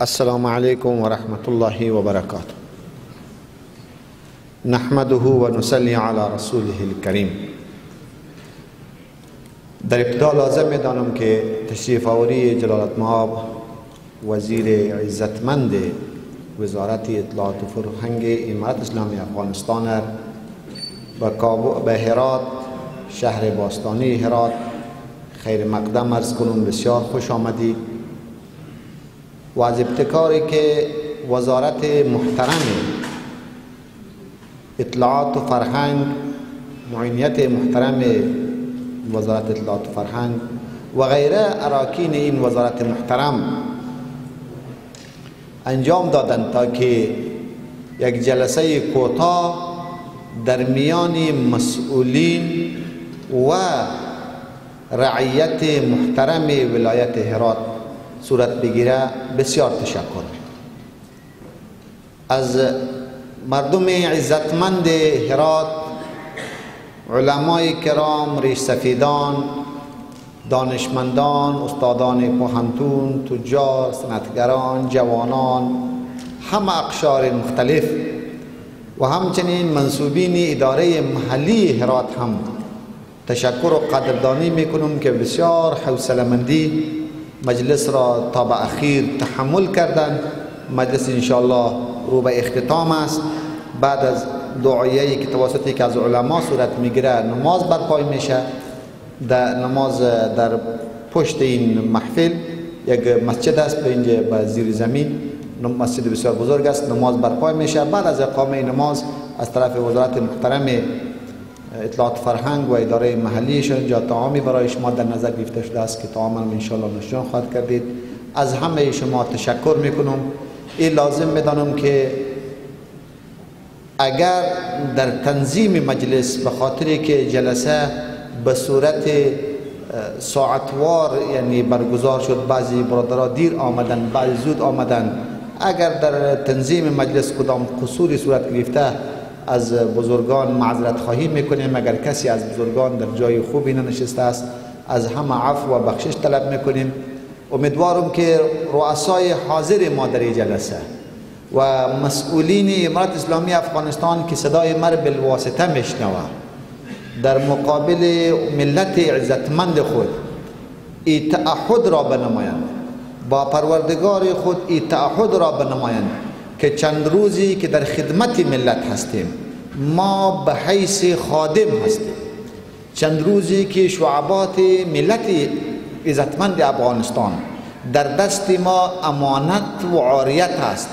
السلام علیکم و رحمت الله و برکاته نحمده و نسلی علی رسوله الکریم در ابتدا لازم می‌دانم که تشریف آوری جلالت مآب وزیر عزتمند وزارت اطلاعات و فرهنگ امارت اسلامی افغانستان به هرات شهر باستانی هرات خیر مقدم ارز کنم بسیار خوش آمدید. و از ابتکاری که وزارت محترم اطلاعات و فرهنگ معینیت محترم وزارت اطلاعات و فرهنگ و غیره اراکین این وزارت محترم انجام دادند تا که یک جلسه کوتاه در میان مسئولین و رعیت محترم ولایت هرات صورت بگیره بسیار تشکر. از مردم عزتمند هرات علمای کرام ریش سفیدان دانشمندان استادان پوهنتون تجار صنعتگران جوانان همه اقشار مختلف و همچنین منصوبین اداره محلی هرات هم. تشکر و قدردانی می‌کنم که بسیار حوصلمندی مجلس را تا به اخیر تحمل کردند. مجلس انشاءالله رو به اختتام است. بعد از دعایه که توسط که از علما صورت می‌گیره نماز برپای میشه. در نماز در پشت این محفل یک مسجد است. به اینجا به زیر زمین. مسجد بسیار بزرگ است. نماز برپای میشه. بعد از اقامه نماز از طرف وزارت محترم اطلاعات فرهنگ و اداره محلیشان جا تعامی برای شما در نظر گرفته شده است که تعام هم انشاءالله نشان خواهد کردید از همه شما تشکر می‌کنم. این لازم می‌دانم که اگر در تنظیم مجلس به خاطر که جلسه به صورت ساعتوار یعنی برگزار شد بعضی برادرها دیر آمدن بعضی زود آمدن اگر در تنظیم مجلس کدام قصوری صورت گرفته از بزرگان معذرت خواهی می‌کنیم. اگر کسی از بزرگان در جای خوبی ننشسته است از همه عفو و بخشش طلب می‌کنیم. امیدوارم که رؤسای حاضر ما در جلسه و مسئولین امارت اسلامی افغانستان که صدای مر بالواسطه میشنوه در مقابل ملت عزتمند خود ای تعهد را بنمایند. با پروردگار خود ای تعهد را بنمایند. که چند روزی که در خدمت ملت هستیم ما به حیث خادم هستیم. چند روزی که شعبات ملت عزتمند افغانستان در دست ما امانت و عاریت است.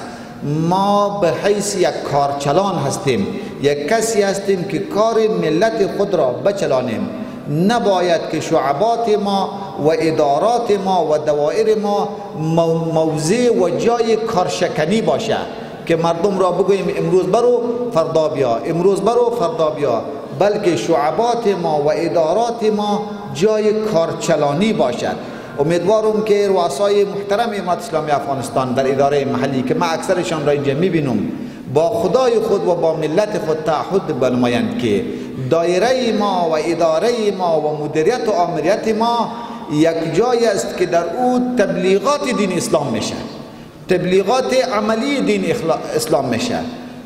ما به حیث یک کارچلان هستیم یک کسی هستیم که کار ملت خود را بچلانیم. نباید که شعبات ما و ادارات ما و دوائر ما موضع و جای کارشکنی باشه که مردم را بگوییم امروز برو فردا بیا امروز برو فردا بیا. بلکه شعبات ما و ادارات ما جای کارچلانی باشد امیدوارم که رؤسای محترم امارت اسلامی افغانستان در اداره محلی که من اکثرشان را اینجا می‌بینم با خدای خود و با ملت خود تعهد بنمایند که دایره ما و اداره ما و مدیریت و آمریت ما یک جای است که در او تبلیغات دین اسلام میشه. تبلیغات عملی دین اسلام میشه.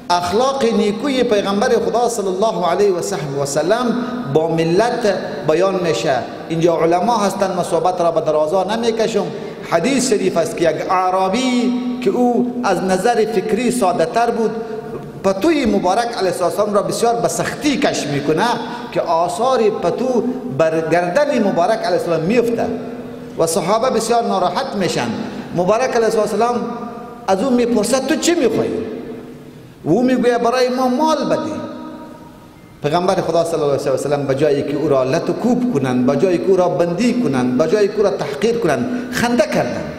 اخلاق نیکوی پیغمبر خدا صلی الله علیه و سلم و سلم با ملت بیان میشه. اینجا علما هستند صحبت را به درازا نمی‌کشم. حدیث شریف است که یک اعرابی که او از نظر فکری ساده تر بود پتوی مبارک علیه السلام را بسیار به سختی کش می‌کنه که آثار پتو بر گردن مبارک علیه السلام میفته و صحابه بسیار ناراحت میشن. مبارک علیه السلام از او می‌پرسد تو چی میخوایی و او می‌گوید برای ما مال بدی. پیغمبر خدا صلی الله علیه و سلم به جایی که او را لط و کوب کنند به جایی که او را بندی کنند به جایی که او را تحقیر کنند خنده کردند.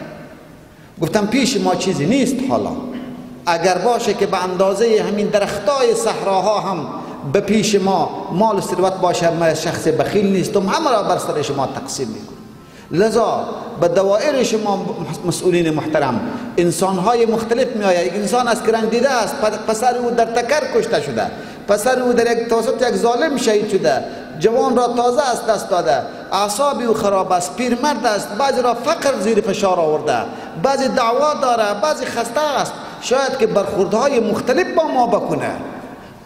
گفتم پیش ما چیزی نیست حالا. اگر باشه که به اندازه همین درختای صحراها هم به پیش ما مال و ثروت باشه من شخص بخیل نیستم همه را بر سر شما تقسیم می‌کنم. لذا به دوائر شما مسئولین محترم انسان های مختلف می آید انسان از کرنگ دیده است پسر او در تکر کشته شده. پسر او در یک توسط یک ظالم شهید شده. جوان را تازه از دست داده. اعصاب او خراب است پیرمرد است. بعضی را فقر زیر فشار آورده. بعضی دعوا داره بعضی خسته است. شاید که برخوردهای مختلف با ما بکنه.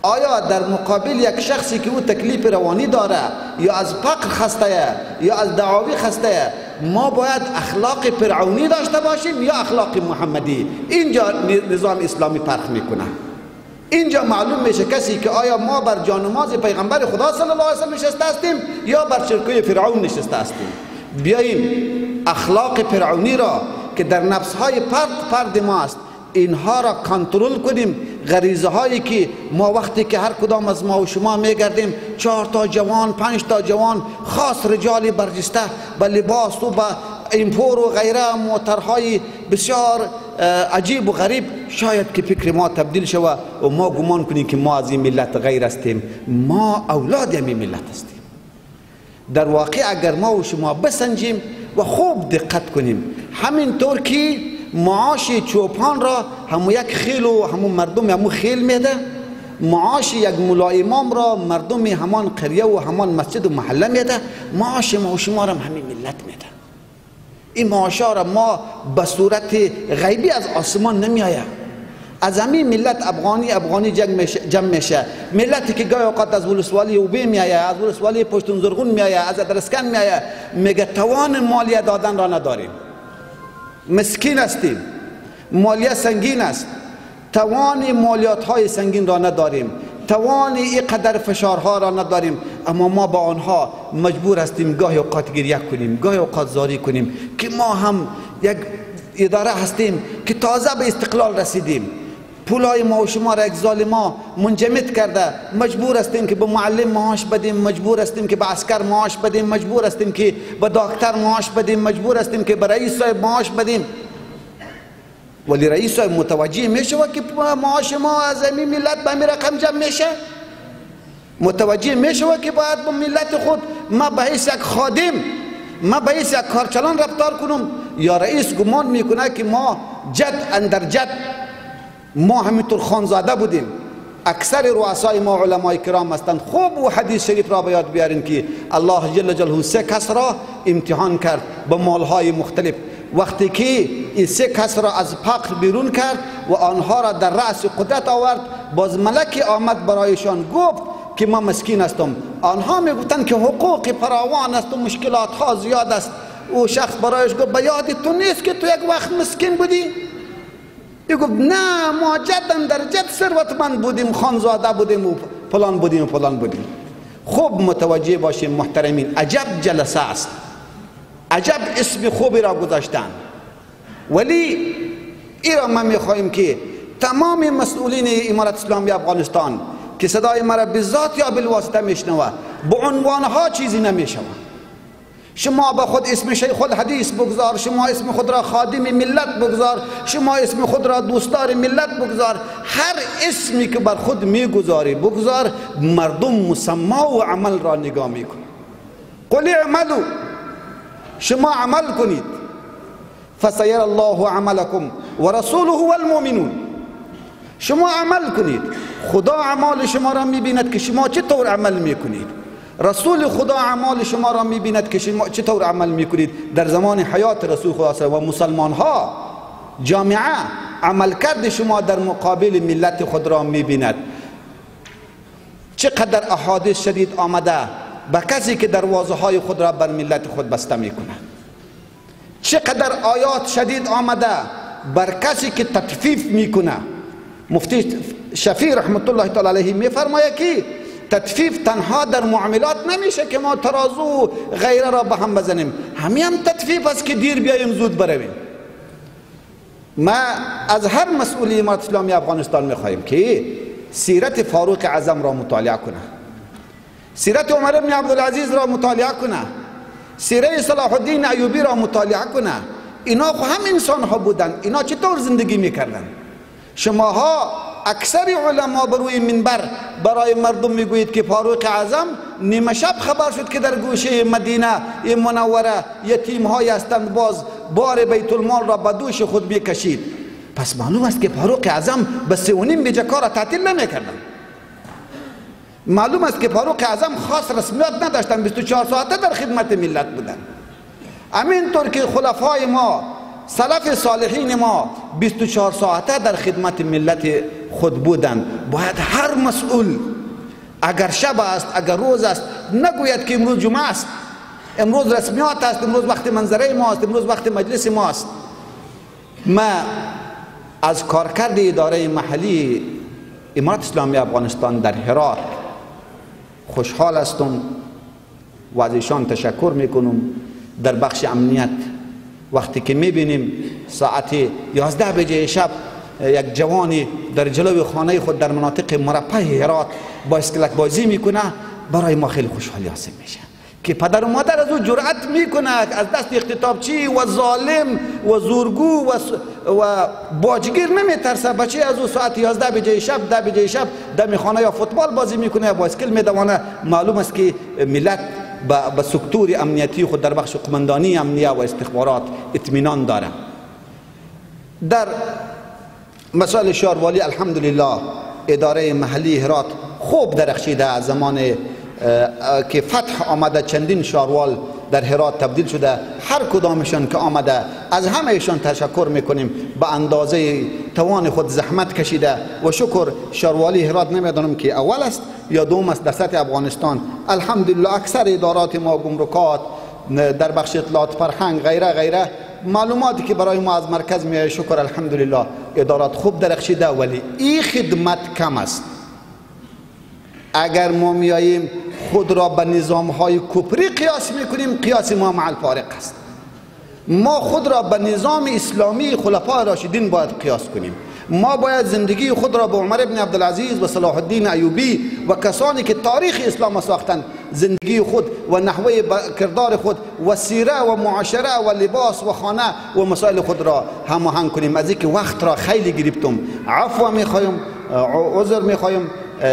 آیا در مقابل یک شخصی که او تکلیف روانی داره یا از فقر خسته یا از دعاوی خسته ما باید اخلاق فرعونی داشته باشیم یا اخلاق محمدی؟ اینجا نظام اسلامی پرخ می‌کنه. اینجا معلوم میشه کسی که آیا ما بر جانماز پیغمبر خدا صلی الله علیه و نشسته هستیم یا بر چرکوی فرعون نشسته هستیم؟ بیاییم اخلاق فرعونی را که در نفس های پرد پرد ما است اینها را کنترل کنیم. غریزه هایی که ما وقتی که هر کدام از ما و شما میگردیم چهار تا جوان پنج تا جوان خاص رجال برجسته به لباس و به اینپور و غیره موترهای بسیار عجیب و غریب شاید که فکر ما تبدیل شود و ما گمان کنیم که ما از این ملت غیر هستیم. ما اولاد این ملت هستیم. در واقع اگر ما و شما بسنجیم و خوب دقت کنیم همینطور که معاش چوپان را همو یک خیل و همون مردم همو خیل میده. معاش یک ملا امام را مردم همان قریه و همان مسجد و محله میده. معاش ما و شما را همین ملت میده. این معاشا را ما به صورت غیبی از آسمان نمی از همین ملت افغانی افغانی جمع میشه ملتی که گاهی اوقات از ولسوالی اوبی میایه از ولسوالی پشتون زرغون میایه از ادرسکن میایه. میگه توان مالیه دادن را نداریم. مسکین هستیم. مالیه سنگین است. توان مالیات های سنگین را نداریم. توان این قدر فشارها را نداریم. اما ما با آنها مجبور هستیم گاهی اوقات گریه کنیم گاهی اوقات زاری کنیم که ما هم یک اداره هستیم که تازه به استقلال رسیدیم. پولای ما و شما را یک ظالما منجمد کرده. مجبور هستیم که به معلم معاش بدیم مجبور هستیم که به عسکر معاش بدیم مجبور هستیم که به دکتر معاش بدیم مجبور هستیم که به رئیس صاحب معاش بدیم. ولی رئیس صاحب متوجه میشه که معاش ما از این ملت به رقم جمع میشه. متوجه میشه که باید با ملت خود ما به یک خادم ما به یک کارچلان رفتار کنم. یا رئیس گمان می‌کنه که ما جد اندر جد ما همینطور خانزاده بودیم. اکثر رؤسای ما علمای کرام هستند. خوب و حدیث شریف را به یاد بیارین که الله جل جلاله سه کس را امتحان کرد به مالهای مختلف. وقتی که این سه کس را از فقر بیرون کرد و آنها را در رأس قدرت آورد باز ملک آمد برایشان گفت که ما مسکین هستم. آنها می‌گفتند که حقوق فراوان است و مشکلات ها زیاد است. او شخص برایش گفت به یاد تو نیست که تو یک وقت مسکین بودی؟ گفت نه ما جدن در جد ثروتمند بودیم خانزاده بودیم و فلان بودیم و فلان بودیم. خوب متوجه باشیم محترمین عجب جلسه است. عجب اسم خوبی را گذاشتن. ولی ای را ما می‌خواهیم که تمام مسئولین امارت اسلامی افغانستان که صدای مرا به ذات یا بالواسطه میشنوه به عنوانها چیزی نمی‌شوه شما به خود اسم شیخ حدیث بگذار شما اسم خود را خادم ملت بگذار شما اسم خود را دوستدار ملت بگذار. هر اسمی که بر خود می‌گذاری بگذار مردم مسما و عمل را نگاه میکن قل اعملو شما عمل کنید. فسیر الله عملكم و رسوله والمؤمنون. شما عمل کنید. خدا اعمال شما را می‌بیند که شما چطور عمل می‌کنید؟ رسول خدا اعمال شما را می‌بیند که شما چطور عمل می‌کنید؟ در زمان حیات رسول خدا و مسلمان ها جامعه عمل کرد شما در مقابل ملت خود را می‌بیند. چقدر احادیث شدید آمده به کسی که دروازه های خود را بر ملت خود بسته می‌کنه چقدر آیات شدید آمده بر کسی که تطفیف می‌کنه مفتی شفیع رحمت الله تعالی علیه میفرماید که تطفیف تنها در معاملات نمیشه که ما ترازو غیره را به هم بزنیم. همین هم تطفیف است که دیر بیاییم زود برویم. ما از هر مسئولی امارت اسلامی افغانستان می‌خواهیم که سیرت فاروق اعظم را مطالعه کنه. سیرت عمر ابن عبدالعزیز را مطالعه کنه. سیره صلاح الدین ایوبی را مطالعه کنه. اینا خو هم انسان ها بودن. اینا چطور زندگی می‌کردن؟ شماها اکثر علما بروی منبر برای مردم می‌گویید که فاروق اعظم نیمه شب خبر شد که در گوشه مدینه منوره یتیم های هستند باز بار بیت المال را به دوش خود بکشید پس معلوم است که فاروق اعظم به سه و نیم بیجه کار تعطیل معلوم است که فاروق اعظم خاص رسمیت نداشتن 24 ساعته در خدمت ملت بودن همینطور که خلفای ما سلف صالحین ما 24 ساعته در خدمت ملت خود بودند. باید هر مسئول اگر شب است اگر روز است نگوید که امروز جمعه است. امروز رسمیات است امروز وقت منظره ما است امروز وقت مجلس ما است. ما از کارکرد اداره محلی امارت اسلامی افغانستان در هرات خوشحال هستم و از ایشان تشکر می‌کنم. در بخش امنیت وقتی که می‌بینیم ساعت 11 بجه شب یک جوانی در جلوی خانه خود در مناطق مرفه هرات با اسکلک بازی می‌کنه برای ما خیلی خوشحالی حاصل میشه که پدر و مادر از او جرأت می‌کنه از دست اختطابچی و ظالم و زورگو و, و باجگیر نمیترسه. بچه از او ساعت 11 بجه شب ده بجه شب دم خانه یا فوتبال بازی می‌کنه یا بایسکل میدوانه. معلوم است که ملت به سکتور امنیتی خود در بخش قماندانی امنیه و استخبارات اطمینان داره در مسائل شاروالی الحمدلله اداره محلی هرات خوب درخشیده از زمان که فتح آمده چندین شاروال در هرات تبدیل شده هر کدامشان که آمده از همهشان تشکر می‌کنیم. به اندازه توان خود زحمت کشیده و شکر شاروالی هرات نمی‌دانم که اول است یا دوم است. در سطح افغانستان الحمدلله اکثر ادارات ما گمرکات در بخش اطلاعات فرهنگ غیره غیره معلوماتی که برای ما از مرکز میای شکر الحمدلله. ادارات خوب درخشیده ولی این خدمت کم است. اگر ما میاییم خود را به نظام های کپری قیاس می‌کنیم. قیاس ما مع الفارق است. ما خود را به نظام اسلامی خلفای راشدین باید قیاس کنیم. ما باید زندگی خود را به عمر ابن عبدالعزیز و صلاح الدین ایوبی و کسانی که تاریخ اسلام ساختند زندگی خود و نحوه کردار خود و سیره و معاشره و لباس و خانه و مسائل خود را هماهنگ کنیم. از اینکه وقت را خیلی گرفتم. عفو می‌خوایم عذر می‌خوایم.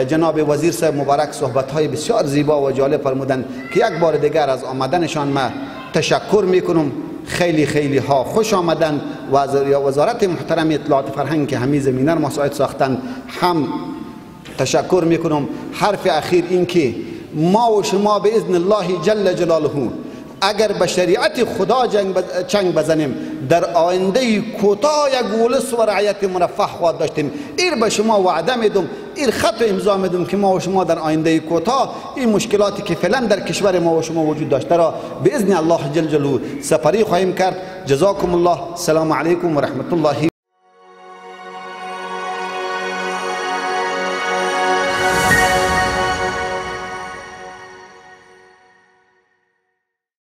جناب وزیر صاحب مبارک صحبت های بسیار زیبا و جالب فرمودن که یک بار دیگر از آمدنشان ما تشکر می‌کنم. خیلی خیلی ها خوش آمدن و وزارت محترم اطلاعات فرهنگ که همین زمینه را مساعد ساختن هم تشکر می‌کنم. حرف اخیر این که ما و شما به اذن الله جل جلاله اگر به شریعت خدا جنگ چنگ بزنیم در آینده کوتاه یک ولس و رعیت مرفه خواهد داشتیم. ایر به شما وعده میدم ایر خط و امضا میدم که ما و شما در آینده کوتاه این مشکلاتی که فعلا در کشور ما و شما وجود داشته را به اذن الله جل جلاله سپری خواهیم کرد. جزاکم الله. سلام علیکم و رحمت الله.